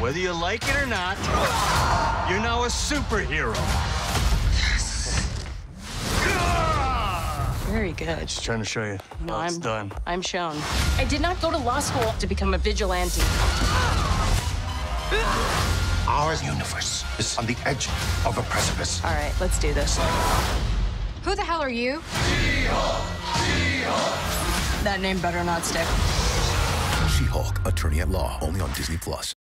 Whether you like it or not, you're now a superhero. Very good. Just trying to show you No, I'm done. I'm shown. I did not go to law school to become a vigilante. Our universe is on the edge of a precipice. All right, let's do this. Who the hell are you? That name better not stick. She Hulk, attorney at law, only on Disney Plus.